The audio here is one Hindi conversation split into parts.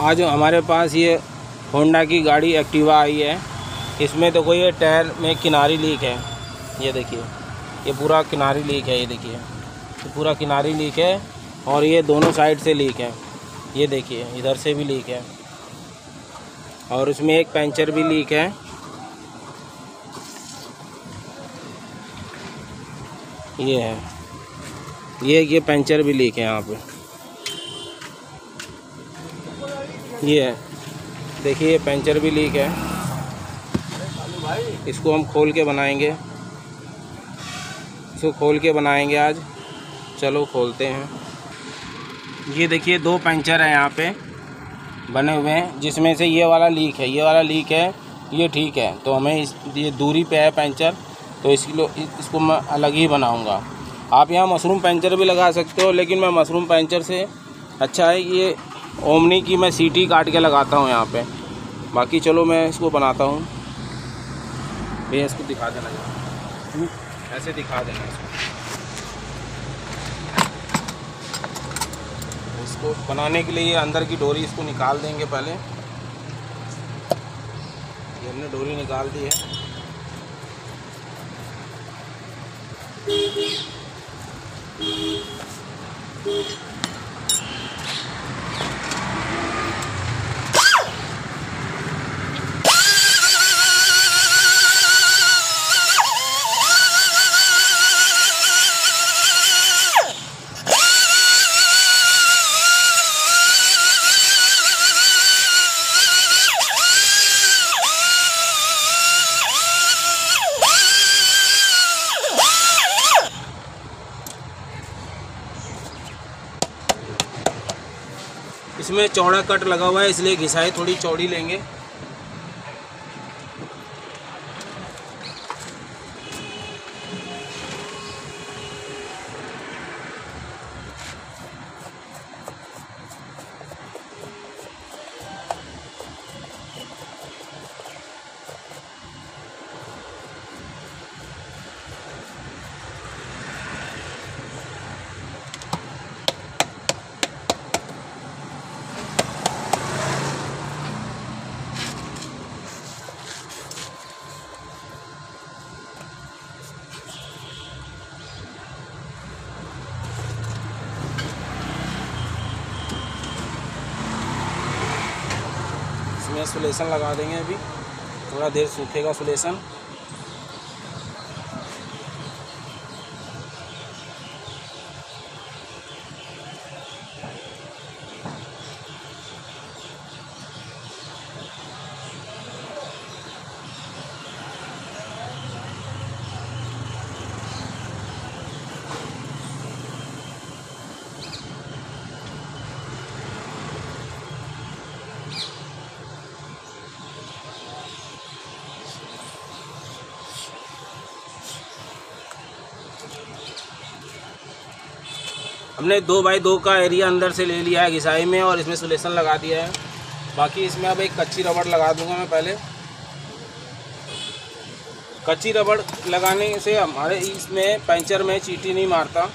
आज हमारे पास ये होंडा की गाड़ी एक्टिवा आई है। इसमें देखो ये टायर में किनारी लीक है। ये देखिए, ये पूरा किनारी लीक है, ये देखिए। ये पूरा किनारी लीक है और ये दोनों साइड से लीक है। ये देखिए, इधर से भी लीक है। और उसमें एक पंचर भी लीक है। ये है। ये ये पंचर भी लीक है यहाँ पे। ये है। देखिए, ये पंचर भी लीक है। इसको हम खोल के बनाएँगे। इसको खोल के बनाएँगे आज। चलो, खोलते हैं। ये देखिए, दो पंचर है यहाँ पे बने हुए हैं, जिसमें से ये वाला लीक है। ये वाला लीक है, ये ठीक है। तो हमें इस, ये दूरी पे है पंचर तो इसलिए इसको मैं अलग ही बनाऊँगा। आप यहाँ मशरूम पंचर भी लगा सकते हो, लेकिन मैं मशरूम पंचर से अच्छा है, ये ओमनी की मैं सीटी काट के लगाता हूँ यहाँ पे। बाकी चलो मैं इसको बनाता हूँ। भैया इसको दिखा देना। ऐसे दिखा देना इसको। इसको बनाने के लिए अंदर की डोरी इसको निकाल देंगे पहले। ये हमने डोरी निकाल दी है। इसमें चौड़ा कट लगा हुआ है इसलिए घिसाई थोड़ी चौड़ी लेंगे। इसमें सुलेसन लगा देंगे अभी। थोड़ा देर सूखेगा सुलेसन हमने दो बाई दो का एरिया अंदर से ले लिया है घिसाई में और इसमें सोलेशन लगा दिया है। बाकी इसमें अब एक कच्ची रबड़ लगा दूँगा मैं पहले। कच्ची रबड़ लगाने से हमारे इसमें पंचर में चीटी नहीं मारता।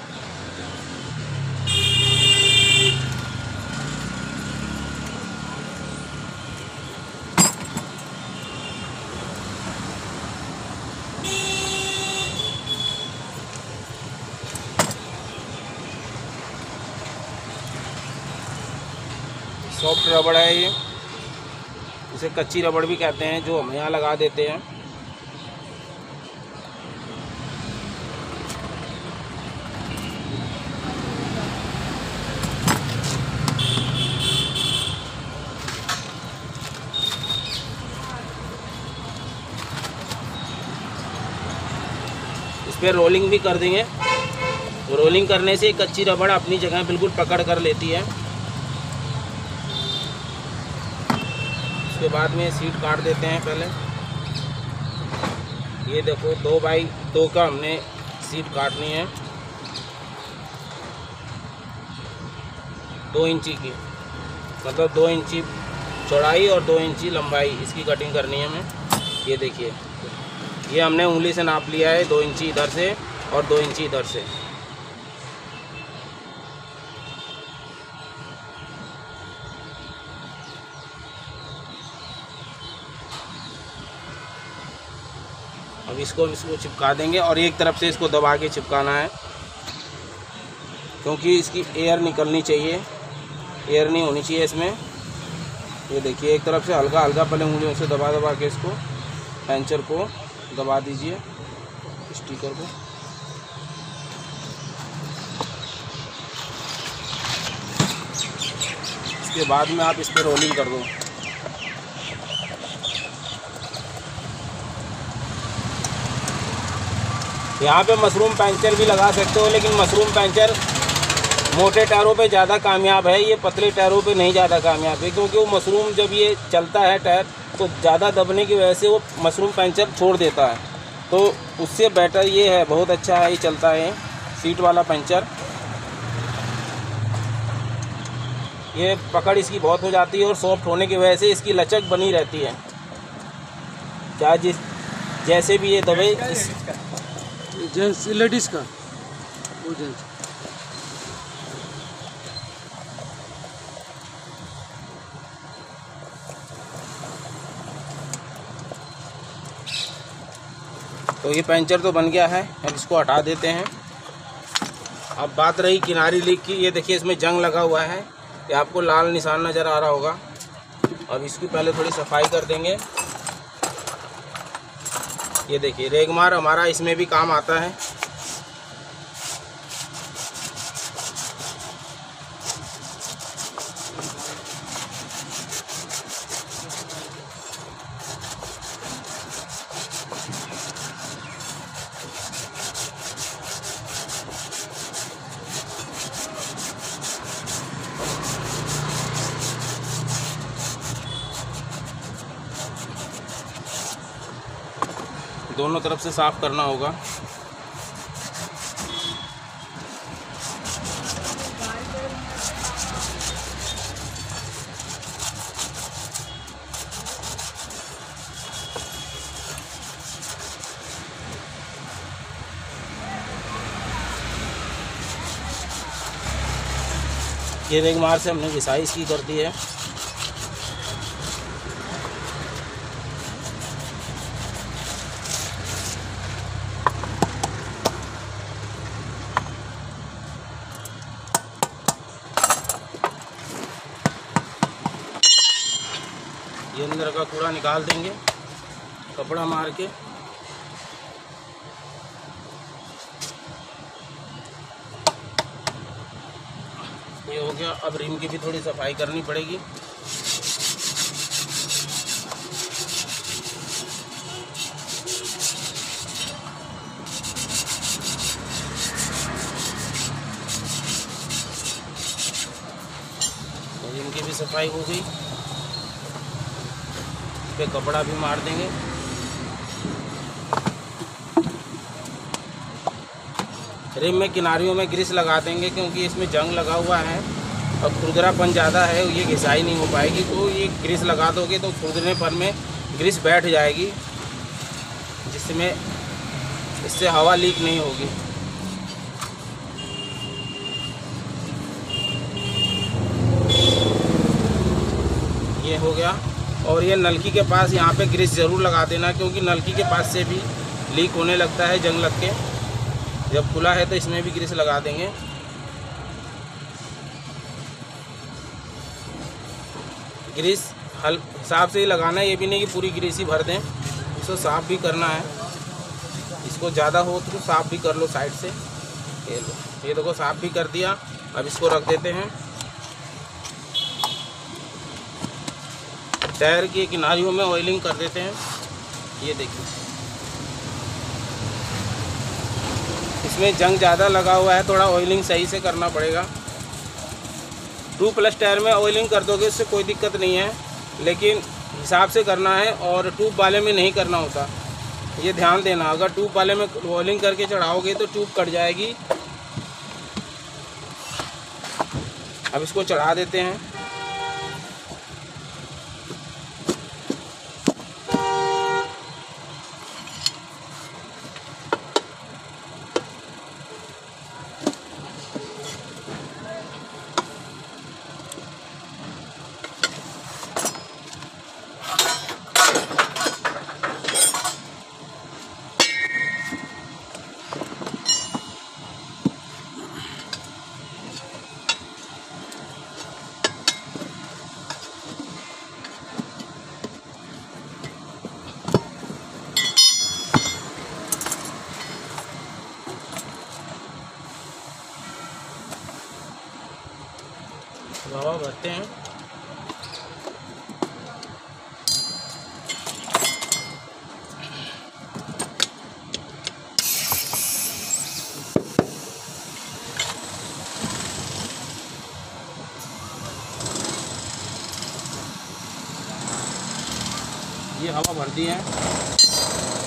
सॉफ्ट रबड़ है ये। इसे कच्ची रबड़ भी कहते हैं, जो हम यहाँ लगा देते हैं। इस पर रोलिंग भी कर देंगे। रोलिंग करने से कच्ची रबड़ अपनी जगह बिल्कुल पकड़ कर लेती है। उसके बाद में सीट काट देते हैं पहले। ये देखो, दो बाई दो का हमने सीट काटनी है। दो इंची की मतलब दो इंची चौड़ाई और दो इंची लंबाई इसकी कटिंग करनी है हमें। ये देखिए, ये हमने उंगली से नाप लिया है, दो इंची इधर से और दो इंची इधर से। इसको इसको चिपका देंगे और एक तरफ़ से इसको दबा के चिपकाना है। क्योंकि इसकी एयर निकलनी चाहिए। एयर नहीं होनी चाहिए इसमें। ये देखिए, एक तरफ़ से हल्का हल्का पहले उंगलियों से दबा दबा के इसको, पेंचर को दबा दीजिए, स्टिकर को। इसके बाद में आप इस पर रोलिंग कर दो। यहाँ पे मशरूम पैंचर भी लगा सकते हो, लेकिन मशरूम पैंचर मोटे टायरों पे ज़्यादा कामयाब है, ये पतले टायरों पे नहीं ज़्यादा कामयाब है, क्योंकि वो मशरूम जब ये चलता है टायर तो ज़्यादा दबने की वजह से वो मशरूम पैंचर छोड़ देता है। तो उससे बेटर ये है, बहुत अच्छा है, ये चलता है सीट वाला पंचर। ये पकड़ इसकी बहुत हो जाती है और सॉफ्ट होने की वजह से इसकी लचक बनी रहती है। चाहे जिस, जैसे भी ये दबे, इस जेंट्स लेडीज़ का। वो जेंट्स। तो ये पंचर तो बन गया है, अब इसको हटा देते हैं। अब बात रही किनारी लीक की, ये देखिए इसमें जंग लगा हुआ है। ये आपको लाल निशान नज़र आ रहा होगा। अब इसकी पहले थोड़ी सफ़ाई कर देंगे। ये देखिए रेगमार हमारा इसमें भी काम आता है। दोनों तरफ़ से साफ़ करना होगा। ये रेगमार से हमने घिसाई इसकी कर दी है ये अंदर का कूड़ा निकाल देंगे कपड़ा मार के। ये हो गया, अब रिम की भी थोड़ी सफ़ाई करनी पड़ेगी। रिम की भी सफ़ाई हो गई। पे कपड़ा भी मार देंगे। रिम में, किनारियों में ग्रीस लगा देंगे क्योंकि इसमें जंग लगा हुआ है और खुरदरापन ज़्यादा है, ये घिसाई नहीं हो पाएगी। तो ये ग्रीस लगा दोगे तो खुरदनेपन में ग्रीस बैठ जाएगी, जिसमें इससे हवा लीक नहीं होगी। ये हो गया। और ये नलकी के पास यहाँ पे ग्रीस ज़रूर लगा देना, क्योंकि नलकी के पास से भी लीक होने लगता है जंग लग के। जब खुला है तो इसमें भी ग्रीस लगा देंगे। ग्रीस हल हिसाब से ही लगाना है, ये भी नहीं कि पूरी ग्रीस ही भर दें। इसको साफ़ भी करना है। इसको ज़्यादा हो तो साफ़ भी कर लो साइड से। ये ये देखो साफ़ भी कर दिया। अब इसको रख देते हैं। टायर की किनारियों में ऑयलिंग कर देते हैं। ये देखिए। इसमें जंग ज़्यादा लगा हुआ है, थोड़ा ऑयलिंग सही से करना पड़ेगा। टू प्लस टायर में ऑयलिंग कर दोगे उससे कोई दिक्कत नहीं है। लेकिन हिसाब से करना है और ट्यूब वाले में नहीं करना होता। ये ध्यान देना, अगर ट्यूब वाले में ऑयलिंग करके चढ़ाओगे तो ट्यूब कट जाएगी। अब इसको चढ़ा देते हैं। दी है।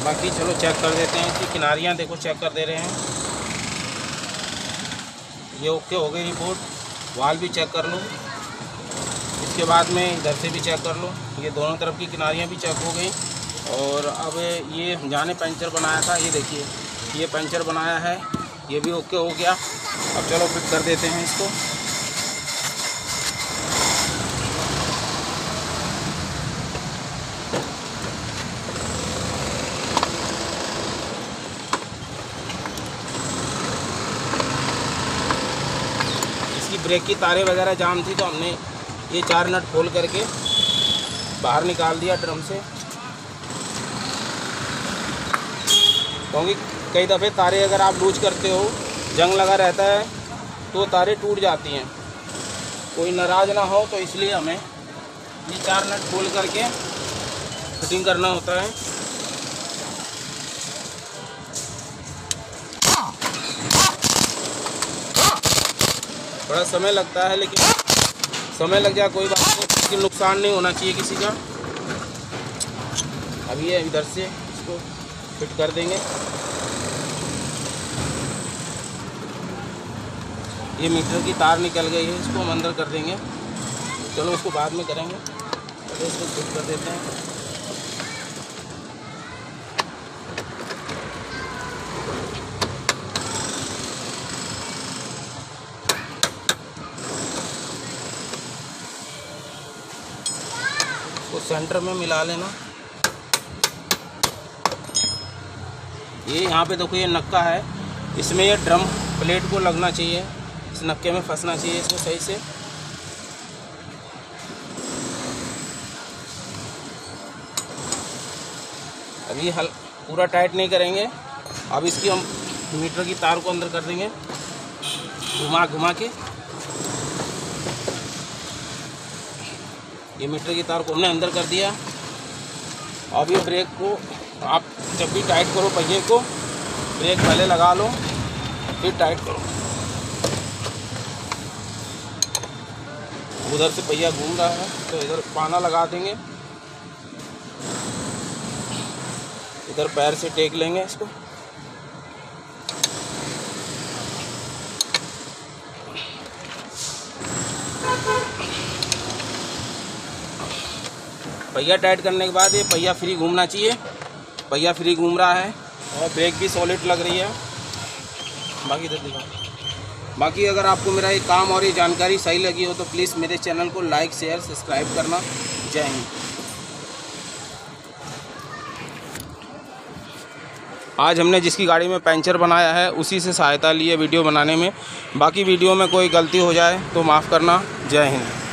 बाकी चलो चेक कर देते हैं इसकी किनारियाँ देखो चेक कर दे रहे हैं। ये ओके हो गई रिपोर्ट वाल भी चेक कर लो। इसके बाद में इधर से भी चेक कर लो। ये दोनों तरफ़ की किनारियाँ भी चेक हो गई। और अब ये जाने पंचर बनाया था, ये देखिए। ये पंचर बनाया है। ये भी ओके हो गया। अब चलो फिट कर देते हैं इसको। ब्रेक की तारें वगैरह जाम थी तो हमने ये चार नट खोल करके बाहर निकाल दिया ड्रम से। क्योंकि कई दफ़े तारे अगर आप लूज करते हो, जंग लगा रहता है तो तारे टूट जाती हैं। कोई नाराज़ ना हो तो इसलिए हमें ये चार नट खोल करके फिटिंग करना होता है। थोड़ा समय लगता है, लेकिन समय लग जाए कोई बात नहीं नुकसान नहीं होना चाहिए किसी का। अभी ये इधर से इसको फिट कर देंगे। ये मीटर की तार निकल गई है, इसको हम अंदर कर देंगे। चलो उसको बाद में करेंगे। पहले इसको फिट कर देते हैं। सेंटर में मिला लेना। ये यहाँ पे देखो, ये नक्का है। इसमें ये ड्रम प्लेट को लगना चाहिए। इस नक्के में फंसना चाहिए इसको सही से। अभी हल पूरा टाइट नहीं करेंगे। अब इसकी हम मीटर की तार को अंदर कर देंगे। घुमा घुमा के। ये मीटर की तार को हमने अंदर कर दिया। अब ये ब्रेक को आप जब भी टाइट करो पहिए को, ब्रेक पहले लगा लो, फिर टाइट करो। उधर से पहिया घूम रहा है तो इधर पाना लगा देंगे। इधर पैर से टेक लेंगे इसको। पहिया टाइट करने के बाद ये पहिया फ्री घूमना चाहिए। पहिया फ्री घूम रहा है। और ब्रेक भी सॉलिड लग रही है। बाकी दिखाओ। बाकी अगर आपको मेरा ये काम और ये जानकारी सही लगी हो तो प्लीज़ मेरे चैनल को लाइक शेयर सब्सक्राइब करना। जय हिंद। आज हमने जिसकी गाड़ी में पंचर बनाया है उसी से सहायता ली है वीडियो बनाने में। बाकी वीडियो में कोई गलती हो जाए तो माफ़ करना। जय हिंद।